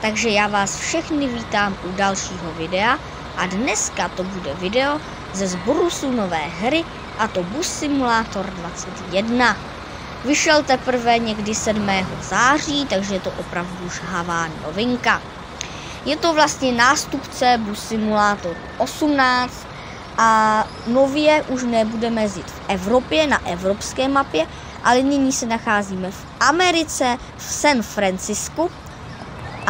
Takže já vás všechny vítám u dalšího videa a dneska to bude video ze zborusu nové hry a to Bus Simulator 21. Vyšel teprve někdy 7. září, takže je to opravdu žhavá novinka. Je to vlastně nástupce Bus Simulator 18 a nově už nebudeme jezdit v Evropě, na evropské mapě, ale nyní se nacházíme v Americe, v San Francisku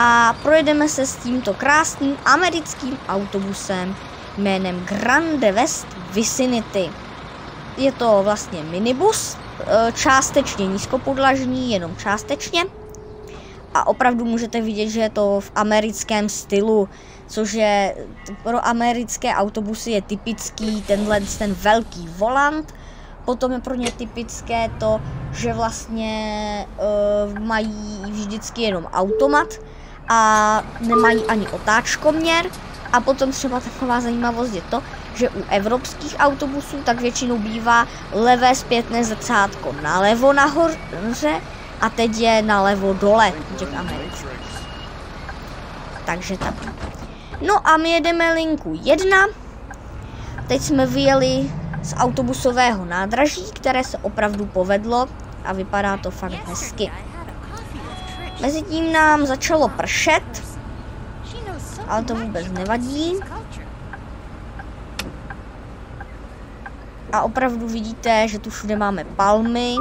a projedeme se s tímto krásným americkým autobusem jménem Grande West Vicinity. Je to vlastně minibus, e, částečně nízkopodlažní, jenom částečně. A opravdu můžete vidět, že je to v americkém stylu, což je pro americké autobusy je typický tenhle ten velký volant. Potom je pro ně typické to, že vlastně uh, mají vždycky jenom automat, a nemají ani otáčkoměr. A potom třeba taková zajímavost je to, že u evropských autobusů tak většinou bývá levé zpětné zrcátko nalevo nahoře a teď je nalevo dole těch amerických. Takže tak. No a my jedeme linku 1. Teď jsme vyjeli z autobusového nádraží, které se opravdu povedlo a vypadá to fakt hezky. Mezitím nám začalo pršet, ale to vůbec nevadí. A opravdu vidíte, že tu všude máme palmy,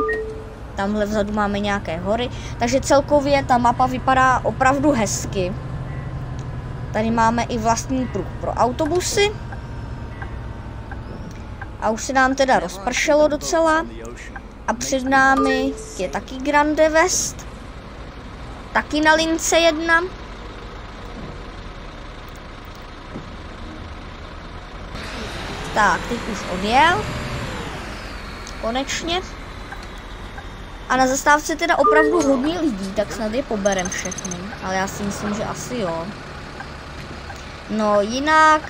tamhle vzadu máme nějaké hory, takže celkově ta mapa vypadá opravdu hezky. Tady máme i vlastní pruh pro autobusy. A už se nám teda rozpršelo docela. A před námi je taky Grande West taky na lince jedna. Tak, teď už odjel. Konečně. A na zastávce teda opravdu hodně lidí, tak snad je poberem všechny. Ale já si myslím, že asi jo. No jinak,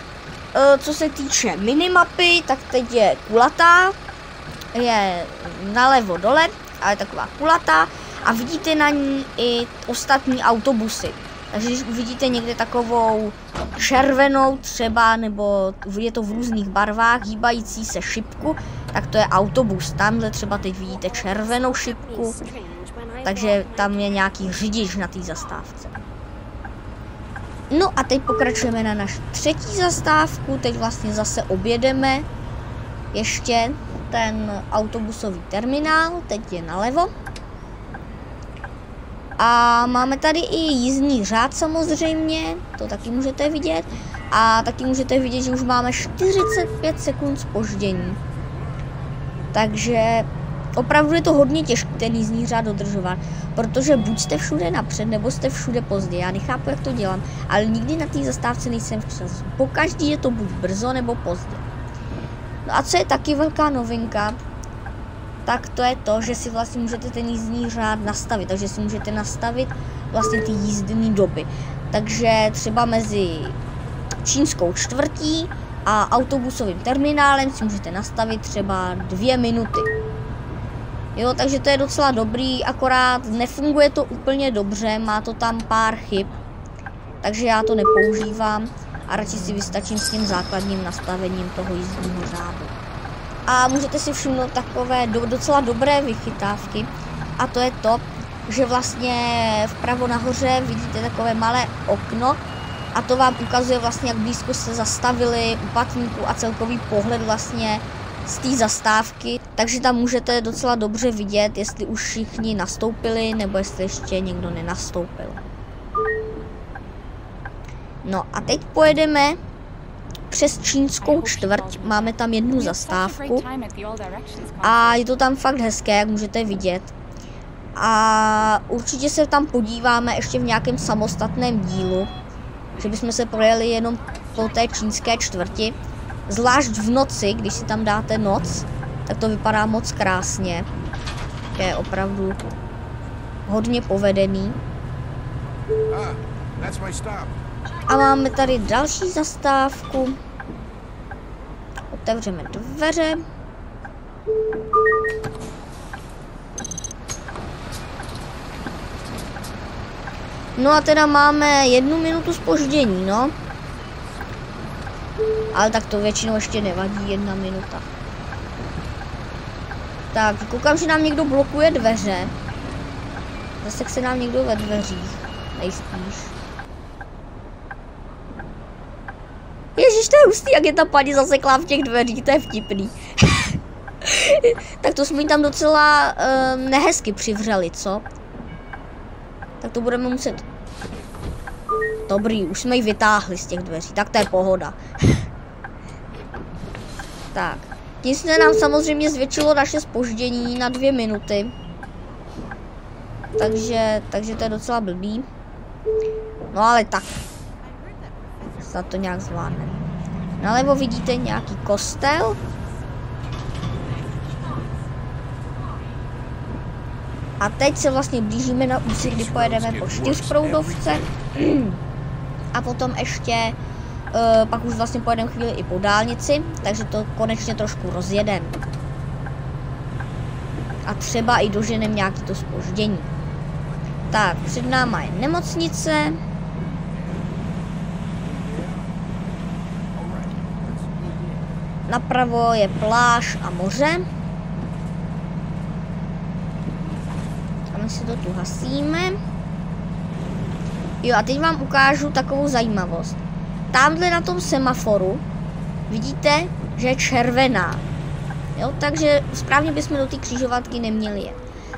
e, co se týče minimapy, tak teď je kulatá. Je nalevo dole, ale taková kulatá a vidíte na ní i ostatní autobusy. Takže když uvidíte někde takovou červenou třeba, nebo je to v různých barvách, hýbající se šipku, tak to je autobus. Tamhle třeba teď vidíte červenou šipku, takže tam je nějaký řidič na té zastávce. No a teď pokračujeme na naši třetí zastávku, teď vlastně zase objedeme ještě ten autobusový terminál, teď je nalevo. A máme tady i jízdní řád samozřejmě, to taky můžete vidět. A taky můžete vidět, že už máme 45 sekund spoždění. Takže opravdu je to hodně těžké ten jízdní řád dodržovat, protože buď jste všude napřed, nebo jste všude pozdě. Já nechápu, jak to dělám, ale nikdy na té zastávce nejsem včas. Po každý je to buď brzo, nebo pozdě. No a co je taky velká novinka, tak to je to, že si vlastně můžete ten jízdní řád nastavit, takže si můžete nastavit vlastně ty jízdní doby. Takže třeba mezi čínskou čtvrtí a autobusovým terminálem si můžete nastavit třeba dvě minuty. Jo, takže to je docela dobrý, akorát nefunguje to úplně dobře, má to tam pár chyb, takže já to nepoužívám a radši si vystačím s tím základním nastavením toho jízdního řádu a můžete si všimnout takové do, docela dobré vychytávky a to je to, že vlastně vpravo nahoře vidíte takové malé okno a to vám ukazuje vlastně, jak blízko se zastavili u a celkový pohled vlastně z té zastávky, takže tam můžete docela dobře vidět, jestli už všichni nastoupili nebo jestli ještě někdo nenastoupil. No a teď pojedeme přes čínskou čtvrť, máme tam jednu zastávku a je to tam fakt hezké, jak můžete vidět. A určitě se tam podíváme ještě v nějakém samostatném dílu, že bychom se projeli jenom po té čínské čtvrti. Zvlášť v noci, když si tam dáte noc, tak to vypadá moc krásně. Je opravdu hodně povedený. Ah, a máme tady další zastávku. Otevřeme dveře. No a teda máme jednu minutu spoždění, no. Ale tak to většinou ještě nevadí, jedna minuta. Tak, koukám, že nám někdo blokuje dveře. Zase se nám někdo ve dveřích. Nejspíš. To je hustý, jak je ta paní zaseklá v těch dveřích, to je vtipný. tak to jsme tam docela um, nehezky přivřeli, co? Tak to budeme muset... Dobrý, už jsme ji vytáhli z těch dveří, tak to je pohoda. tak, tím se nám samozřejmě zvětšilo naše spoždění na dvě minuty. Takže, takže to je docela blbý. No ale tak. Za to nějak zvládneme. Nalevo vidíte nějaký kostel. A teď se vlastně blížíme na úsek, kdy pojedeme po čtyřproudovce. A potom ještě, uh, pak už vlastně pojedeme chvíli i po dálnici, takže to konečně trošku rozjedem. A třeba i doženem nějaký to spoždění. Tak, před náma je nemocnice. Napravo je pláž a moře. A my si to tu hasíme. Jo a teď vám ukážu takovou zajímavost. Tamhle na tom semaforu vidíte, že je červená. Jo, takže správně bychom do té křižovatky neměli jet.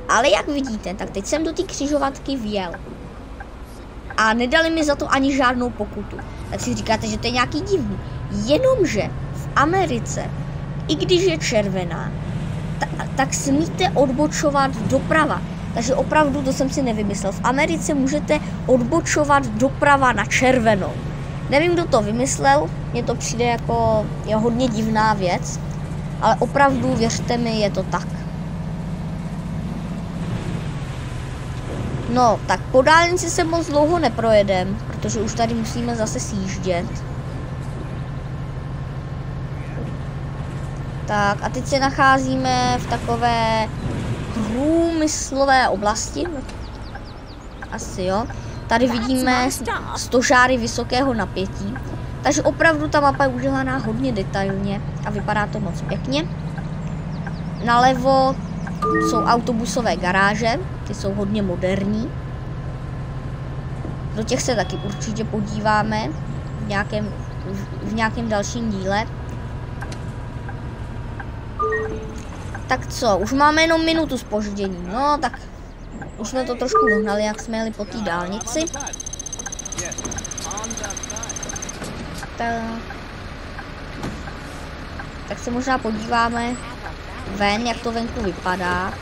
Ale jak vidíte, tak teď jsem do té křižovatky vjel. A nedali mi za to ani žádnou pokutu. Tak si říkáte, že to je nějaký divný. Jenomže Americe, i když je červená, ta, tak smíte odbočovat doprava. Takže opravdu to jsem si nevymyslel. V Americe můžete odbočovat doprava na červenou. Nevím, kdo to vymyslel, mně to přijde jako je hodně divná věc, ale opravdu, věřte mi, je to tak. No, tak po dálnici se moc dlouho neprojedem, protože už tady musíme zase sjíždět. Tak a teď se nacházíme v takové průmyslové oblasti. Asi jo. Tady vidíme stožáry vysokého napětí. Takže opravdu ta mapa je udělaná hodně detailně a vypadá to moc pěkně. Nalevo jsou autobusové garáže, ty jsou hodně moderní. Do těch se taky určitě podíváme v nějakém, v nějakém dalším díle. Tak co, už máme jenom minutu spoždění, no tak už jsme to trošku dohnali, jak jsme jeli po té dálnici. Tak. tak se možná podíváme ven, jak to venku vypadá.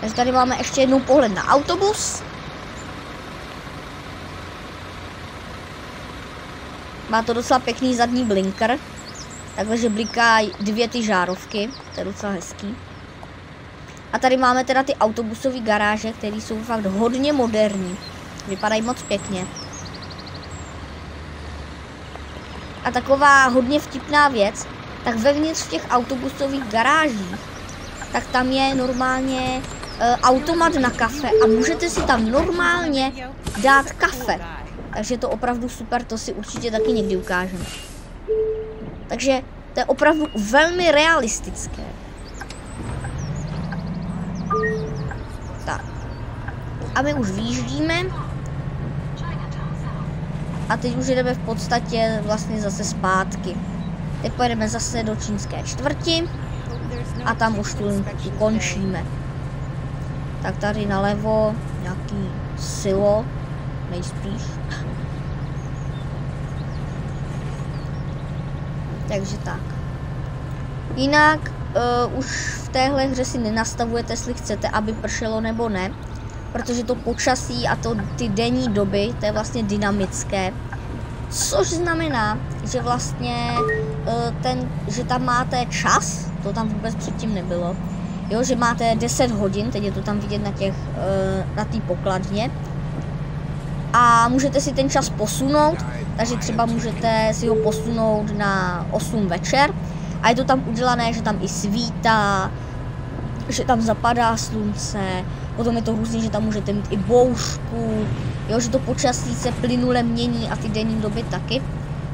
Takže tady máme ještě jednou pohled na autobus. Má to docela pěkný zadní blinker. Takže bliká dvě ty žárovky. To je docela hezký. A tady máme teda ty autobusové garáže, které jsou fakt hodně moderní. Vypadají moc pěkně. A taková hodně vtipná věc, tak vevnitř těch autobusových garážích, tak tam je normálně uh, automat na kafe a můžete si tam normálně dát kafe. Takže to opravdu super, to si určitě taky někdy ukážeme. Takže to je opravdu velmi realistické. Tak. A my už výjíždíme. A teď už jdeme v podstatě vlastně zase zpátky. Teď pojedeme zase do čínské čtvrti a tam už tu linku končíme. Tak tady nalevo nějaký silo, nejspíš. Takže tak. Jinak uh, už v téhle hře si nenastavujete, jestli chcete, aby pršelo nebo ne, protože to počasí a to ty denní doby, to je vlastně dynamické. Což znamená, že vlastně uh, ten, že tam máte čas, to tam vůbec předtím nebylo, jo, že máte 10 hodin, teď je to tam vidět na těch, uh, na té pokladně, a můžete si ten čas posunout, takže třeba můžete si ho posunout na 8 večer a je to tam udělané, že tam i svítá, že tam zapadá slunce, potom je to různě, že tam můžete mít i bouřku, jo, že to počasí se plynule mění a ty denní doby taky.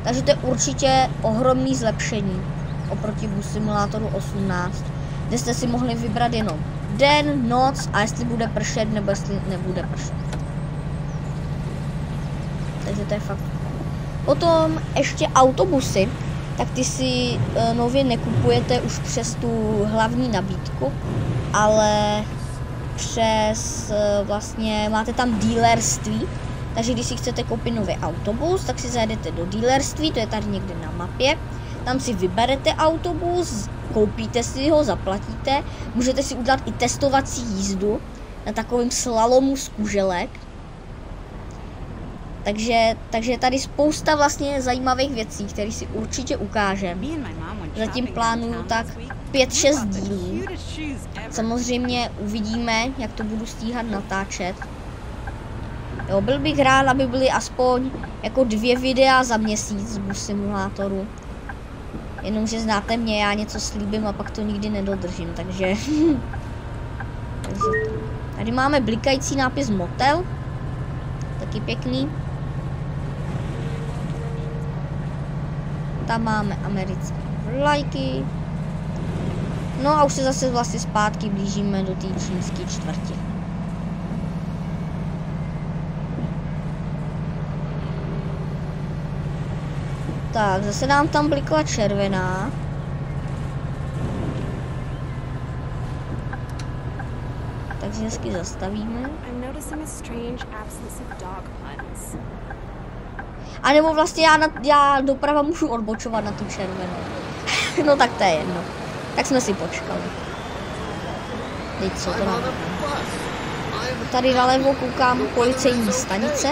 Takže to je určitě ohromný zlepšení oproti Bus Simulátoru 18, kde jste si mohli vybrat jenom den, noc a jestli bude pršet nebo jestli nebude pršet. Takže to je fakt. Potom ještě autobusy, tak ty si uh, nově nekupujete už přes tu hlavní nabídku, ale přes uh, vlastně máte tam dealerství, takže když si chcete koupit nový autobus, tak si zajedete do dealerství, to je tady někde na mapě, tam si vyberete autobus, koupíte si ho, zaplatíte, můžete si udělat i testovací jízdu na takovým slalomu z kuželek, takže, takže tady spousta vlastně zajímavých věcí, které si určitě ukážem. Zatím plánuju tak 5-6 dílů. Samozřejmě uvidíme, jak to budu stíhat natáčet. Jo, byl bych rád, aby byly aspoň jako dvě videa za měsíc z bus simulátoru. Jenomže znáte mě, já něco slíbím a pak to nikdy nedodržím, takže... takže tady máme blikající nápis motel. Taky pěkný. Tam máme americké vlajky. No a už se zase vlastně zpátky blížíme do té čínské čtvrti. Tak, zase nám tam blikla červená. Takže hezky zastavíme. Nebo vlastně já, na, já doprava můžu odbočovat na tu červenou. no tak to je jedno. Tak jsme si počkali. Teď co to máme? Tady nalevo koukám policejní stanice.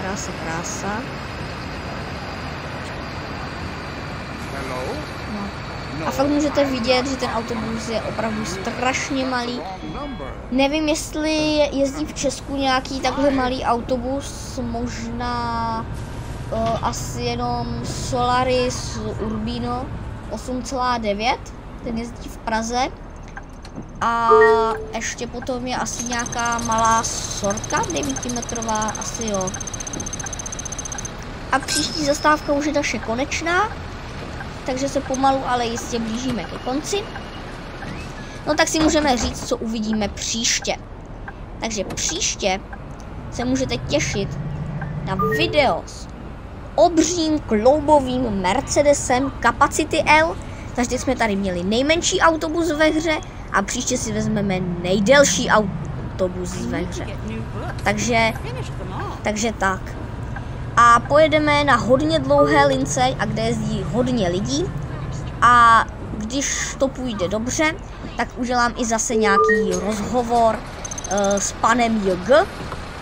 Krása, krása. A fakt můžete vidět, že ten autobus je opravdu strašně malý. Nevím, jestli jezdí v Česku nějaký takhle malý autobus, možná uh, asi jenom Solaris Urbino 8,9, ten jezdí v Praze. A ještě potom je asi nějaká malá sorka, 9 metrová, asi jo. A příští zastávka už je naše konečná takže se pomalu, ale jistě blížíme ke konci. No tak si můžeme říct, co uvidíme příště. Takže příště se můžete těšit na video s obřím kloubovým Mercedesem Capacity L. Takže jsme tady měli nejmenší autobus ve hře a příště si vezmeme nejdelší autobus ve hře. Takže, takže tak a pojedeme na hodně dlouhé lince a kde jezdí hodně lidí. A když to půjde dobře, tak udělám i zase nějaký rozhovor uh, s panem JG,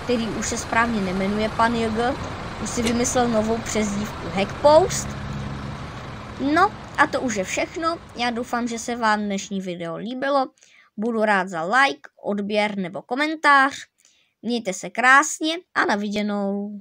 který už se správně nemenuje pan JG, už si vymyslel novou přezdívku Hackpost. No a to už je všechno, já doufám, že se vám dnešní video líbilo, budu rád za like, odběr nebo komentář, mějte se krásně a na viděnou.